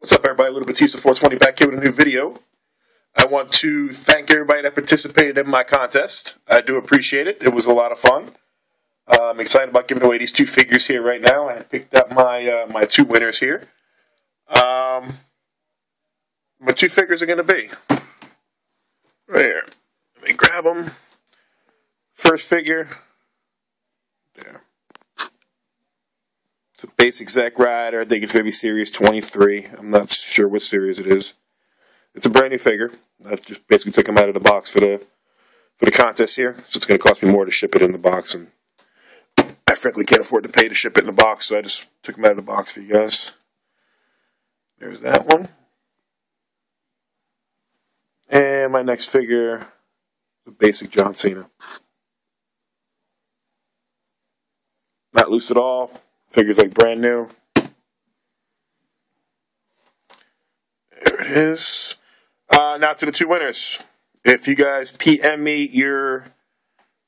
What's up, everybody? Little Batista 420 back here with a new video. I want to thank everybody that participated in my contest. I do appreciate it. It was a lot of fun. Uh, I'm excited about giving away these two figures here right now. I picked up my uh, my two winners here. Um, my two figures are going to be right here. Let me grab them. First figure. There. Basic Zack Ryder. I think it's maybe Series 23. I'm not sure what series it is. It's a brand new figure. I just basically took him out of the box for the for the contest here. So it's going to cost me more to ship it in the box, and I frankly can't afford to pay to ship it in the box. So I just took him out of the box for you guys. There's that one. And my next figure, the basic John Cena. Not loose at all. Figures like brand new. There it is. Uh, now to the two winners. If you guys PM me your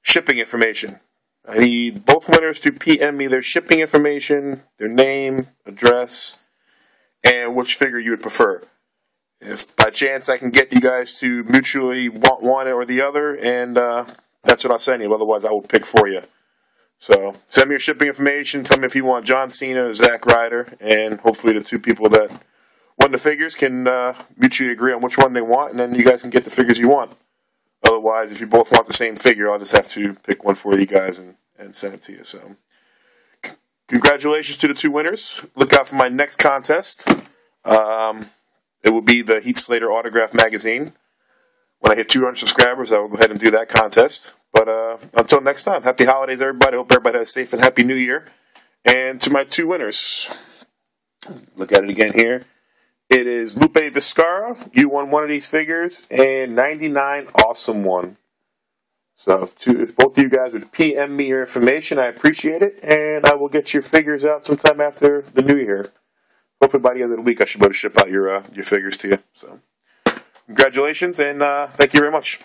shipping information, I need both winners to PM me their shipping information, their name, address, and which figure you would prefer. If by chance I can get you guys to mutually want one or the other, and uh, that's what I'll send you. Otherwise, I will pick for you. So send me your shipping information. Tell me if you want John Cena or Zack Ryder, and hopefully the two people that won the figures can uh, mutually agree on which one they want, and then you guys can get the figures you want. Otherwise, if you both want the same figure, I'll just have to pick one for you guys and, and send it to you. So, congratulations to the two winners. Look out for my next contest. Um, it will be the Heath Slater Autograph Magazine. When I hit 200 subscribers, I will go ahead and do that contest. But uh, until next time, happy holidays, everybody. Hope everybody has a safe and happy new year. And to my two winners, look at it again here. It is Lupe Viscara. You won one of these figures, and 99 Awesome one. So if, two, if both of you guys would PM me your information, I appreciate it, and I will get your figures out sometime after the new year. Hopefully by the end of the week, I should be able to ship out your uh, your figures to you. So congratulations, and uh, thank you very much.